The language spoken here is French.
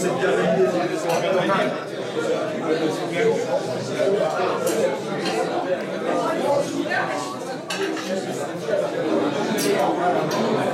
C'est bien. Thank you.